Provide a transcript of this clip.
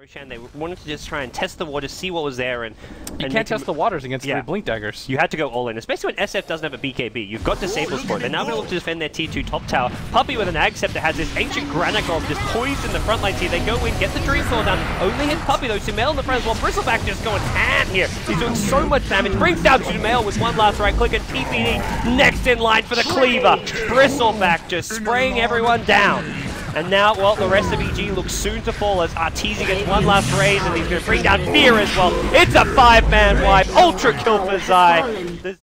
Roshan, they wanted to just try and test the water, see what was there, and You and can't test the waters against Yeah. three Blink Daggers. You had to go all in, especially when SF doesn't have a BKB. You've got disables for it. They're now going to look to defend their T2 top tower. Puppey with an Ag Scepter has this ancient Granite Golem just poised in the front lines here. They go in, get the Dream Sword down. Only hit Puppey though. Sumail in the front as well. Bristleback just going ham here. He's doing so much damage. Brings down Sumail with one last right click and PPD next in line for the Cleaver. Bristleback just spraying everyone down. And now, well, the rest of EG looks soon to fall as Arteezy gets one last raise and he's going to bring down Fear as well. It's a five-man wipe. Ultra kill for Zai.